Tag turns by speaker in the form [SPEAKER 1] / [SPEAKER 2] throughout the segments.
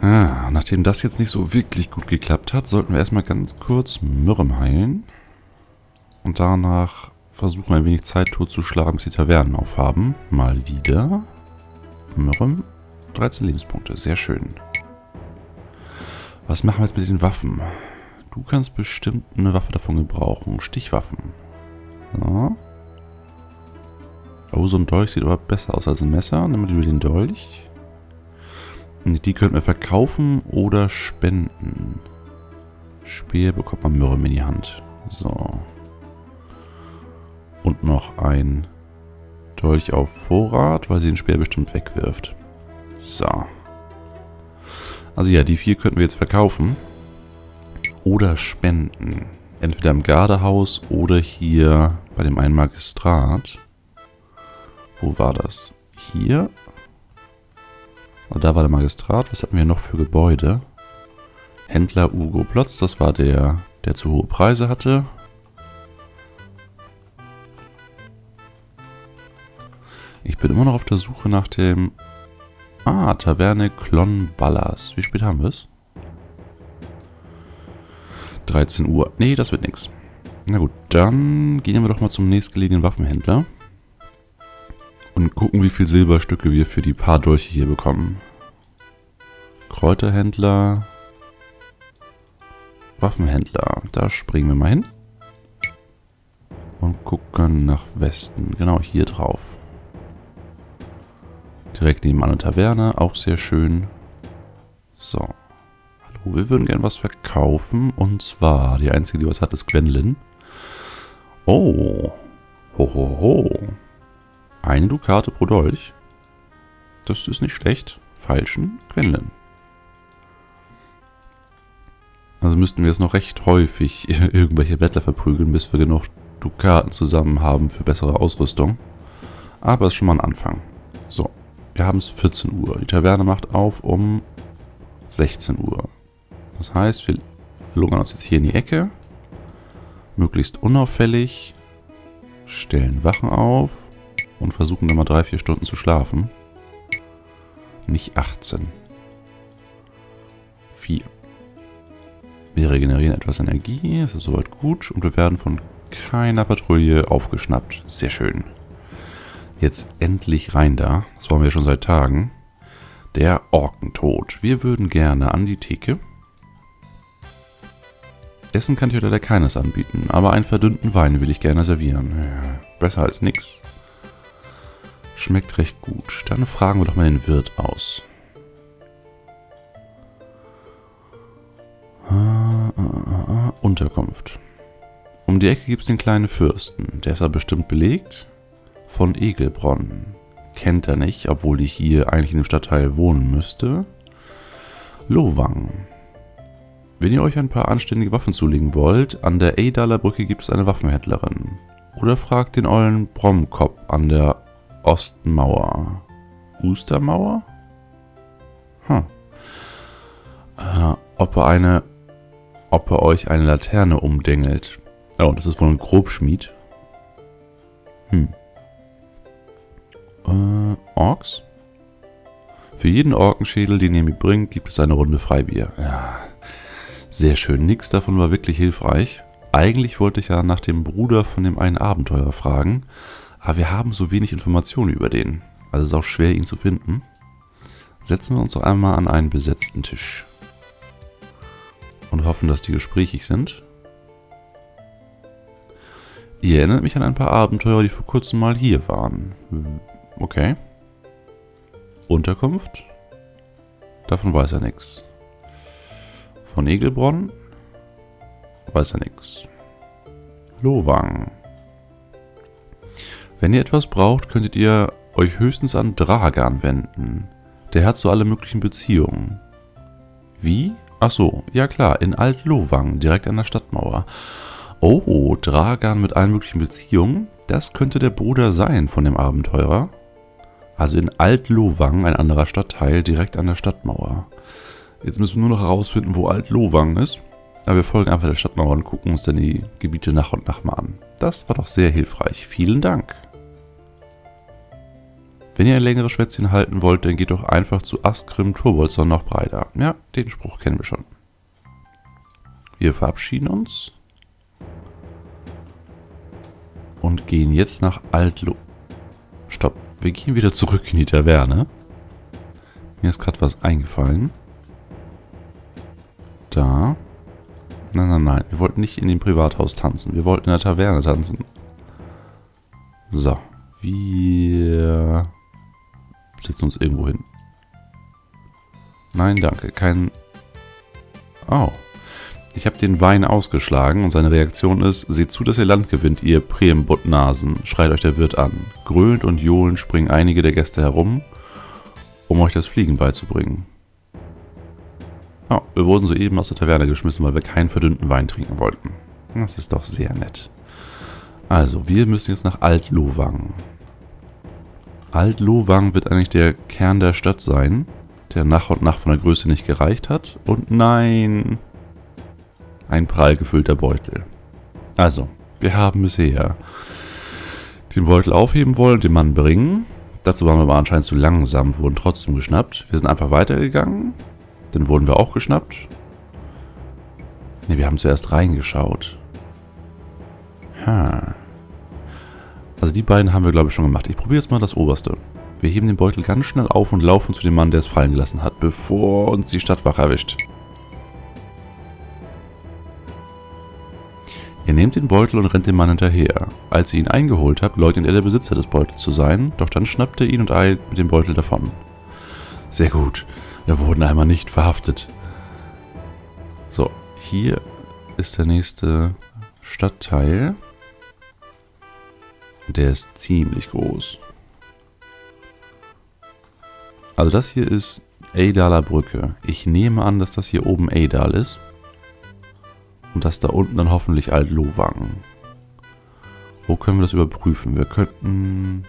[SPEAKER 1] Ah, nachdem das jetzt nicht so wirklich gut geklappt hat, sollten wir erstmal ganz kurz Mürrem heilen. Und danach versuchen ein wenig Zeit totzuschlagen, bis die Tavernen aufhaben. Mal wieder. Mürrem, 13 Lebenspunkte, sehr schön. Was machen wir jetzt mit den Waffen? Du kannst bestimmt eine Waffe davon gebrauchen. Stichwaffen. So. Oh, so ein Dolch sieht aber besser aus als ein Messer. Nehmen wir lieber den Dolch. Die könnten wir verkaufen oder spenden. Speer bekommt man Mürrem in die Hand. So. Und noch ein Dolch auf Vorrat, weil sie den Speer bestimmt wegwirft. So. Also ja, die vier könnten wir jetzt verkaufen. Oder spenden. Entweder im Gardehaus oder hier bei dem einen Magistrat. Wo war das? Hier und da war der Magistrat. Was hatten wir noch für Gebäude? Händler Ugo Plotz, das war der, der zu hohe Preise hatte. Ich bin immer noch auf der Suche nach dem... Ah, Taverne Klon Ballas. Wie spät haben wir es? 13 Uhr. Nee, das wird nichts. Na gut, dann gehen wir doch mal zum nächstgelegenen Waffenhändler und gucken, wie viel Silberstücke wir für die paar Dolche hier bekommen. Kräuterhändler, Waffenhändler, da springen wir mal hin. Und gucken nach Westen, genau hier drauf. Direkt nebenan eine Taverne, auch sehr schön. So. Hallo, wir würden gerne was verkaufen. Und zwar, die einzige, die was hat, ist Gwendolyn. Oh. Ho, ho, ho. Eine Dukate pro Dolch. Das ist nicht schlecht. Falschen Quinlan. Also müssten wir jetzt noch recht häufig irgendwelche Bettler verprügeln, bis wir genug Dukaten zusammen haben für bessere Ausrüstung. Aber es ist schon mal ein Anfang. So, wir haben es 14 Uhr. Die Taverne macht auf um 16 Uhr. Das heißt, wir lungern uns jetzt hier in die Ecke. Möglichst unauffällig. Stellen Wachen auf und versuchen dann mal drei, vier Stunden zu schlafen. Nicht 18. 4. Wir regenerieren etwas Energie, das ist soweit gut und wir werden von keiner Patrouille aufgeschnappt. Sehr schön. Jetzt endlich rein da. Das wollen wir schon seit Tagen. Der Orkentod. Wir würden gerne an die Theke. Essen kann ich leider keines anbieten, aber einen verdünnten Wein will ich gerne servieren. Ja, besser als nix. Schmeckt recht gut. Dann fragen wir doch mal den Wirt aus. Ah, ah, ah, Unterkunft. Um die Ecke gibt es den kleinen Fürsten. Der ist aber bestimmt belegt. Von Egelbronn. Kennt er nicht, obwohl ich hier eigentlich in dem Stadtteil wohnen müsste. Lowang. Wenn ihr euch ein paar anständige Waffen zulegen wollt, an der Eidaler Brücke gibt es eine Waffenhändlerin. Oder fragt den ollen Bromkopf an der Ostmauer. Ustermauer? Hm. Äh, ob er eine. Ob er euch eine Laterne umdengelt. Oh, das ist wohl ein Grobschmied. Hm. Äh, Orks? Für jeden Orkenschädel, den ihr mir bringt, gibt es eine Runde Freibier. Ja, sehr schön. Nix davon war wirklich hilfreich. Eigentlich wollte ich ja nach dem Bruder von dem einen Abenteurer fragen, aber wir haben so wenig Informationen über den. Also es ist auch schwer, ihn zu finden. Setzen wir uns doch einmal an einen besetzten Tisch. Und hoffen, dass die gesprächig sind. Ihr erinnert mich an ein paar Abenteurer, die vor kurzem mal hier waren. Okay. Unterkunft? Davon weiß er nichts. Von Egelbronn? Weiß er nichts. Lowang. Wenn ihr etwas braucht, könntet ihr euch höchstens an Dragan wenden. Der hat so alle möglichen Beziehungen. Wie? Ach so, ja klar, in Alt-Lowang, direkt an der Stadtmauer. Oh, Dragan mit allen möglichen Beziehungen? Das könnte der Bruder sein von dem Abenteurer. Also in Alt-Lowang, ein anderer Stadtteil, direkt an der Stadtmauer. Jetzt müssen wir nur noch herausfinden, wo Alt-Lowang ist. Aber wir folgen einfach der Stadtmauer und gucken uns dann die Gebiete nach und nach mal an. Das war doch sehr hilfreich. Vielen Dank. Wenn ihr ein längeres Schwätzchen halten wollt, dann geht doch einfach zu Askrim Turbolzon noch breiter. Ja, den Spruch kennen wir schon. Wir verabschieden uns. Und gehen jetzt nach Altlo... Stopp. Wir gehen wieder zurück in die Taverne. Mir ist gerade was eingefallen. Da. Nein, nein, nein. Wir wollten nicht in dem Privathaus tanzen. Wir wollten in der Taverne tanzen. So. Wir setzen uns irgendwo hin. Nein, danke. Kein... Oh. Ich habe den Wein ausgeschlagen und seine Reaktion ist, seht zu, dass ihr Land gewinnt, ihr Priembuttnasen, schreit euch der Wirt an. Gröhlend und johlend springen einige der Gäste herum, um euch das Fliegen beizubringen. Oh, wir wurden soeben aus der Taverne geschmissen, weil wir keinen verdünnten Wein trinken wollten. Das ist doch sehr nett. Also, wir müssen jetzt nach Alt-Lowang. Alt-Lowang wird eigentlich der Kern der Stadt sein, der nach und nach von der Größe nicht gereicht hat. Und nein, ein prall gefüllter Beutel. Also, wir haben bisher den Beutel aufheben wollen, den Mann bringen. Dazu waren wir aber anscheinend zu langsam, wurden trotzdem geschnappt. Wir sind einfach weitergegangen. Dann wurden wir auch geschnappt. Ne, wir haben zuerst reingeschaut. Ha. Also die beiden haben wir, glaube ich, schon gemacht. Ich probiere jetzt mal das oberste. Wir heben den Beutel ganz schnell auf und laufen zu dem Mann, der es fallen gelassen hat, bevor uns die Stadtwache erwischt. Ihr nehmt den Beutel und rennt dem Mann hinterher. Als ihr ihn eingeholt habt, leugnet er der Besitzer des Beutels zu sein, doch dann schnappt er ihn und eilt mit dem Beutel davon. Sehr gut. Wir wurden einmal nicht verhaftet. So, hier ist der nächste Stadtteil. Der ist ziemlich groß. Also das hier ist Eidaler Brücke. Ich nehme an, dass das hier oben Eidal ist. Und das da unten dann hoffentlich Alt-Lowang. Wo können wir das überprüfen? Wir könnten...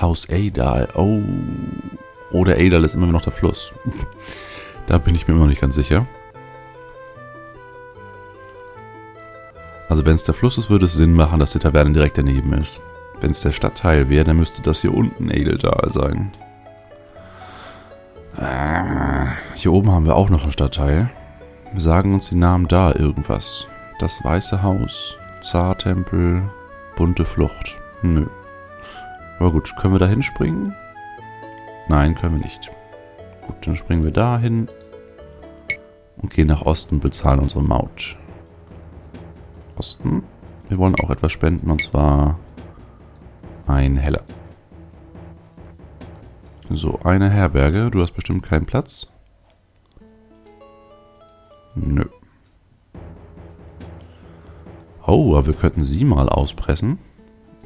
[SPEAKER 1] Haus Eidal. Oh. Oder Eidal ist immer noch der Fluss. da bin ich mir immer noch nicht ganz sicher. Also wenn es der Fluss ist, würde es Sinn machen, dass die Taverne direkt daneben ist. Wenn es der Stadtteil wäre, dann müsste das hier unten Edeldal sein. Ah, hier oben haben wir auch noch einen Stadtteil. Sagen uns die Namen da irgendwas. Das Weiße Haus, Zartempel, Bunte Flucht. Nö. Aber gut, können wir da hinspringen? Nein, können wir nicht. Gut, dann springen wir da hin und gehen nach Osten und bezahlen unsere Maut. Osten. Wir wollen auch etwas spenden und zwar ein Heller. So, eine Herberge. Du hast bestimmt keinen Platz. Nö. Oh, aber wir könnten sie mal auspressen.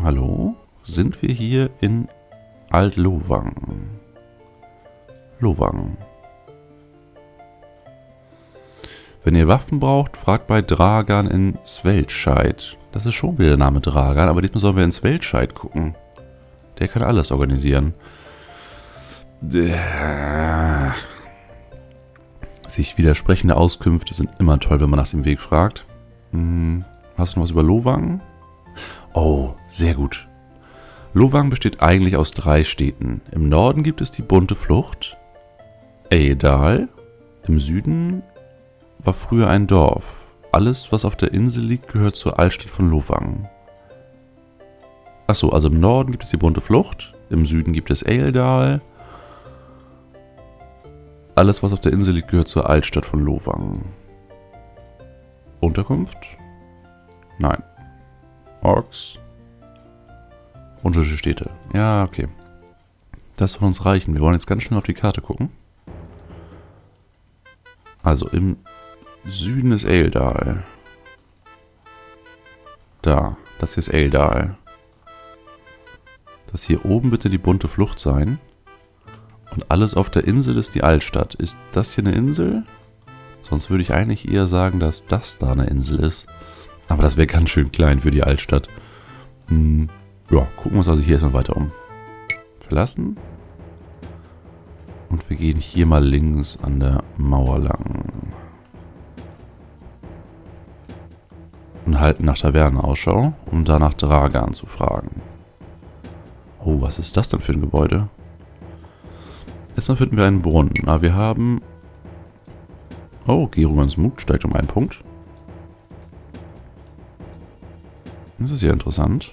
[SPEAKER 1] Hallo? Sind wir hier in Alt-Lowang? Lowang. Wenn ihr Waffen braucht, fragt bei Dragan in Sveltscheid. Das ist schon wieder der Name Dragan, aber diesmal sollen wir in Sveltscheid gucken. Der kann alles organisieren. Sich widersprechende Auskünfte sind immer toll, wenn man nach dem Weg fragt. Hm, hast du noch was über Lowang? Oh, sehr gut. Lowang besteht eigentlich aus drei Städten. Im Norden gibt es die Bunte Flucht, Eidal, im Süden war früher ein Dorf. Alles, was auf der Insel liegt, gehört zur Altstadt von Lowang. Achso, also im Norden gibt es die Bunte Flucht, im Süden gibt es Eildal alles, was auf der Insel liegt, gehört zur Altstadt von Lowang. Unterkunft? Nein. Orks? Unterschiedliche Städte. Ja, okay. Das soll uns reichen. Wir wollen jetzt ganz schnell auf die Karte gucken. Also im Süden ist Eldal. Da. Das hier ist Eldal. Das hier oben bitte die bunte Flucht sein. Und alles auf der Insel ist die Altstadt. Ist das hier eine Insel? Sonst würde ich eigentlich eher sagen, dass das da eine Insel ist. Aber das wäre ganz schön klein für die Altstadt. Hm, ja, gucken wir uns also hier erstmal weiter um. Verlassen. Und wir gehen hier mal links an der Mauer lang. Und halten nach Taverne Ausschau, um da nach Dragan zu fragen. Oh, was ist das denn für ein Gebäude? Erstmal finden wir einen Brunnen. Aber wir haben... Oh, Gerumans Mut steigt um einen Punkt. Das ist ja interessant.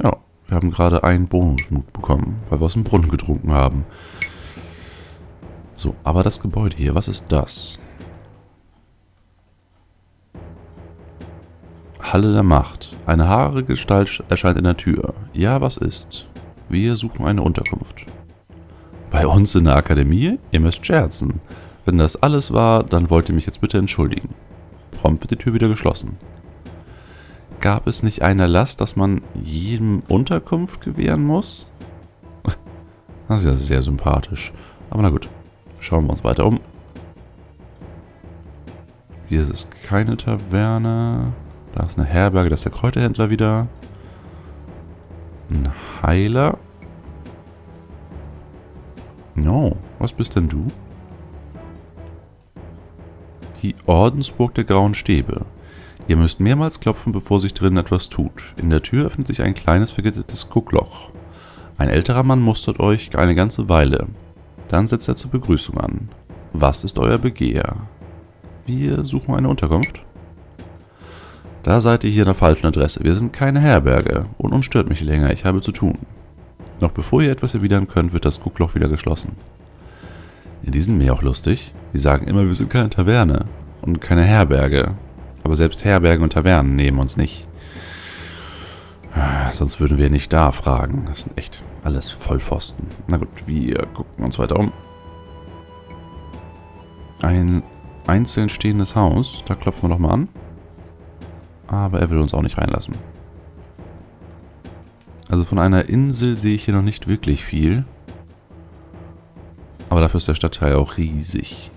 [SPEAKER 1] Ja, wir haben gerade einen Bonusmut bekommen, weil wir aus dem Brunnen getrunken haben. So, aber das Gebäude hier, was ist das? Halle der Macht. Eine haarige Gestalt erscheint in der Tür. Ja, was ist? Wir suchen eine Unterkunft. Bei uns in der Akademie? Ihr müsst scherzen. Wenn das alles war, dann wollt ihr mich jetzt bitte entschuldigen. Prompt wird die Tür wieder geschlossen. Gab es nicht einen Erlass, dass man jedem Unterkunft gewähren muss? Das ist ja sehr sympathisch. Aber na gut, schauen wir uns weiter um. Hier ist es keine Taverne. Da ist eine Herberge, da ist der Kräuterhändler wieder. Ein Heiler. No, was bist denn du? Die Ordensburg der Grauen Stäbe. Ihr müsst mehrmals klopfen, bevor sich drinnen etwas tut. In der Tür öffnet sich ein kleines vergittertes Guckloch. Ein älterer Mann mustert euch eine ganze Weile. Dann setzt er zur Begrüßung an. Was ist euer Begehr? Wir suchen eine Unterkunft. Da seid ihr hier an der falschen Adresse. Wir sind keine Herberge und uns stört mich länger. Ich habe zu tun. Noch bevor ihr etwas erwidern könnt, wird das Guckloch wieder geschlossen. Ja, die sind mir auch lustig. Die sagen immer, wir sind keine Taverne und keine Herberge. Aber selbst Herbergen und Tavernen nehmen uns nicht. Sonst würden wir nicht da fragen. Das sind echt alles Vollpfosten. Na gut, wir gucken uns weiter um. Ein einzeln stehendes Haus. Da klopfen wir doch mal an. Aber er will uns auch nicht reinlassen. Also von einer Insel sehe ich hier noch nicht wirklich viel. Aber dafür ist der Stadtteil auch riesig.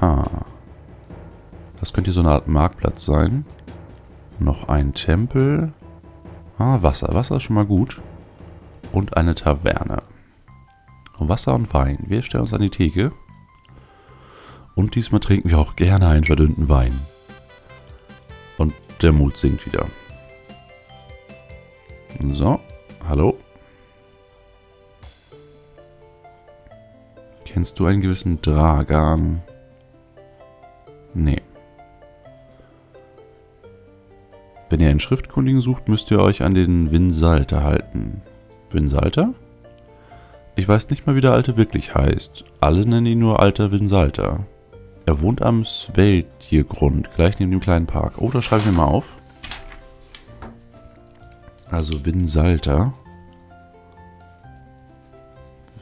[SPEAKER 1] Ha. Das könnte hier so eine Art Marktplatz sein. Noch ein Tempel. Ah, Wasser. Wasser ist schon mal gut. Und eine Taverne. Wasser und Wein. Wir stellen uns an die Theke. Und diesmal trinken wir auch gerne einen verdünnten Wein. Und der Mut sinkt wieder. So, hallo. Kennst du einen gewissen Dragan? Nee. Wenn ihr einen Schriftkundigen sucht, müsst ihr euch an den Winsalter halten. Winsalter? Ich weiß nicht mal, wie der Alte wirklich heißt. Alle nennen ihn nur Alter Winsalter. Er wohnt am Sveldjegrund, gleich neben dem kleinen Park. Oh, das schreibe ich mir mal auf. Also Winsalter.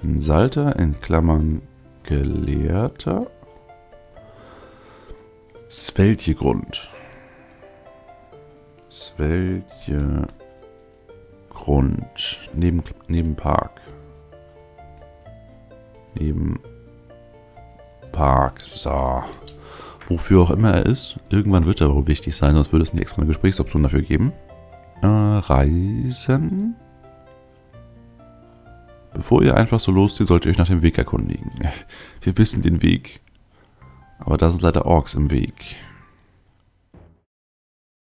[SPEAKER 1] Winsalter in Klammern Gelehrter. Sveldjegrund. Sveldjegrund. Neben, neben Park. Neben Park. So. Wofür auch immer er ist. Irgendwann wird er wohl wichtig sein, sonst würde es eine extra Gesprächsoption dafür geben. Äh, Reisen. Bevor ihr einfach so loszieht, solltet ihr euch nach dem Weg erkundigen. Wir wissen den Weg. Aber da sind leider Orks im Weg.